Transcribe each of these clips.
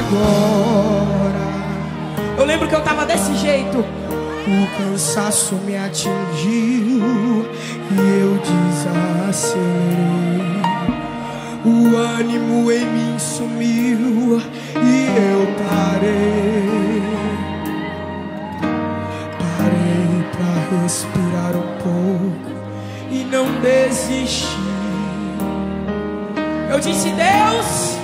agora. Eu lembro que eu tava desse jeito. O cansaço me atingiu e eu desacelerei. O ânimo em mim sumiu e eu parei. Parei para respirar um pouco e não desisti. Eu disse, Deus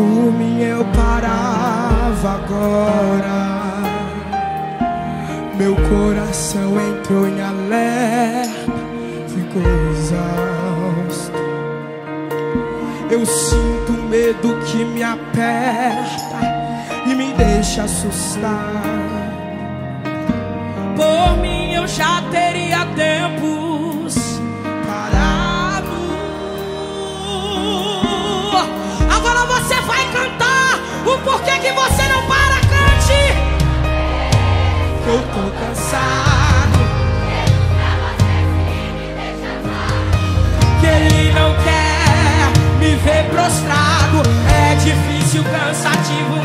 por mim eu parava agora. Meu coração entrou em alerta, ficou exausto. Eu sinto medo que me aperta e me deixa assustar. Por mim eu já teria corpo cansado. Que ele não quer me ver prostrado. É difícil, cansativo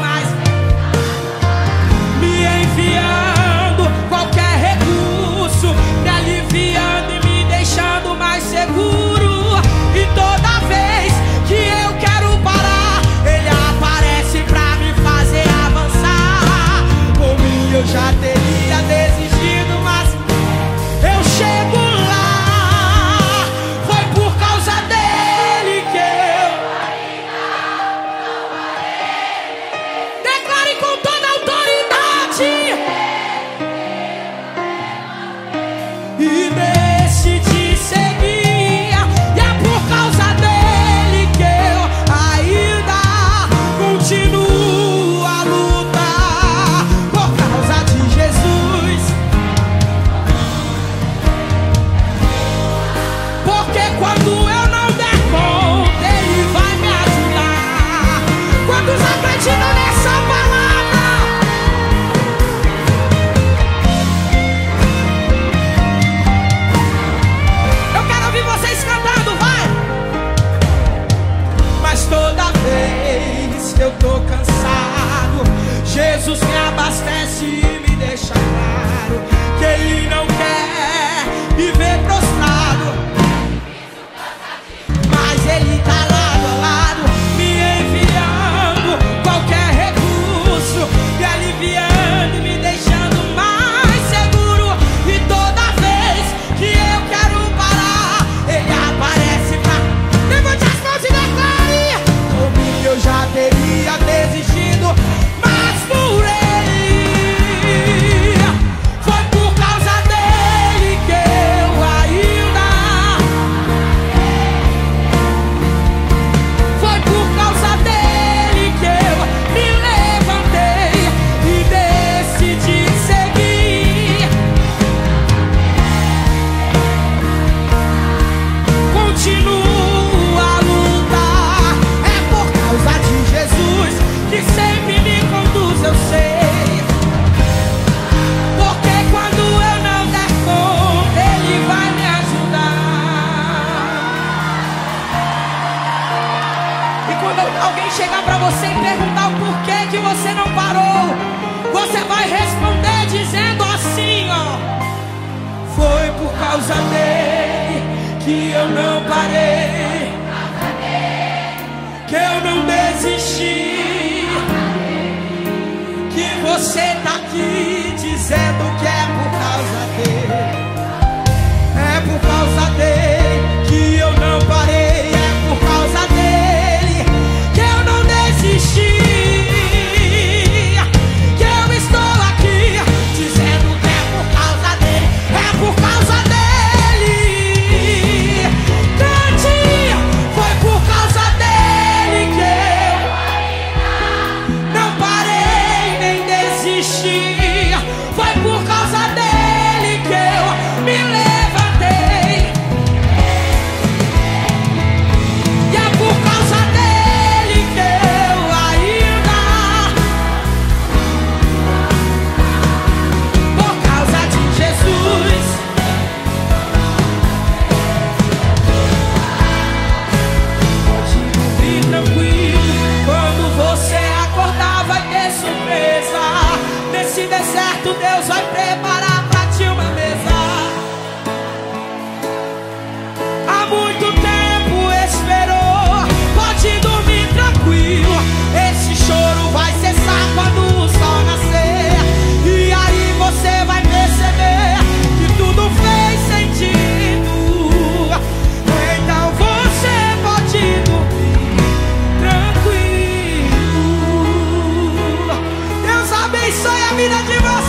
Voltarei que eu não desisti, que você abençoe é a vida de vocês.